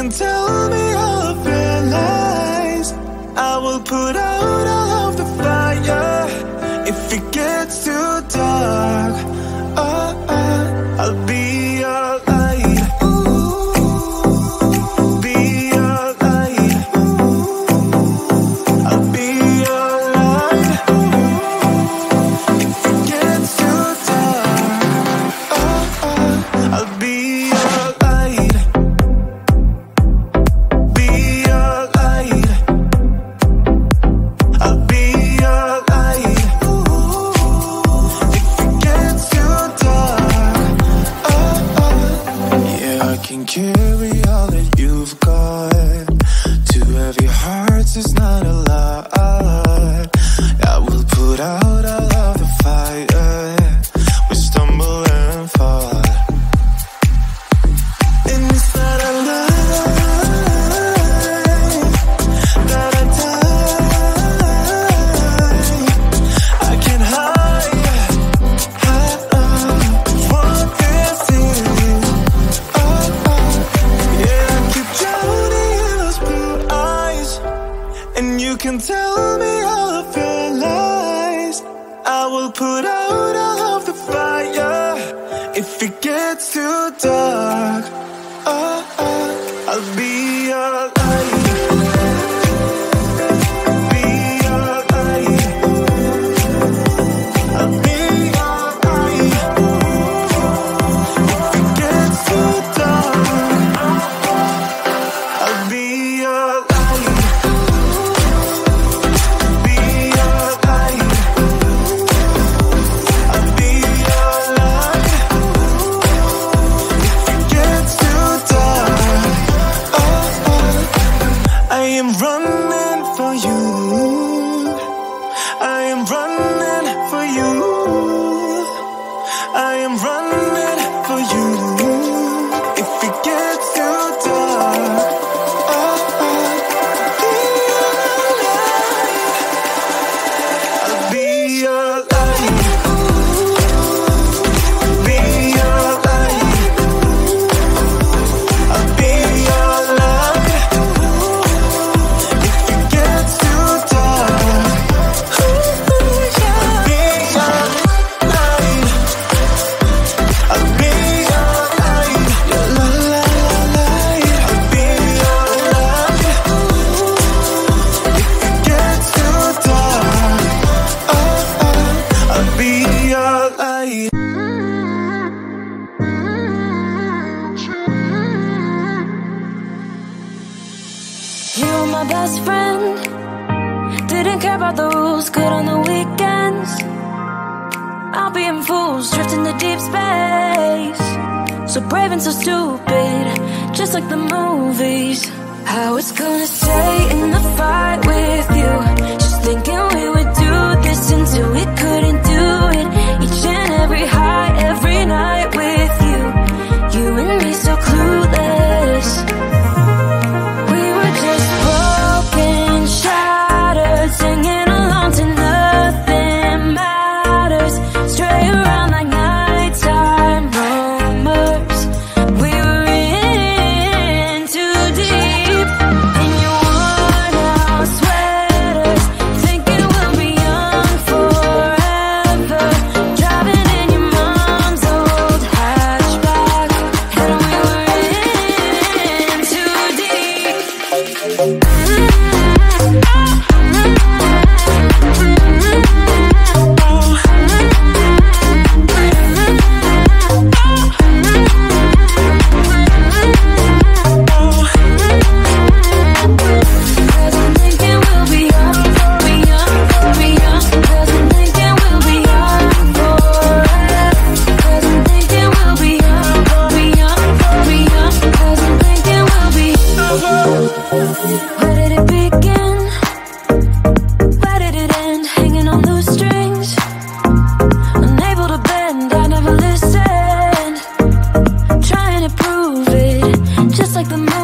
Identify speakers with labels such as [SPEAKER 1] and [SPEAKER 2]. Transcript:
[SPEAKER 1] can tell me all of your lies. I will put out put out all of the fire if it gets too dark. I am You
[SPEAKER 2] were my best friend. Didn't care about the rules, good on the weekends. I'll be in fools, drifting to deep space. So brave and so stupid, just like the movies. How it's gonna stay in the fight with you. Just thinking like the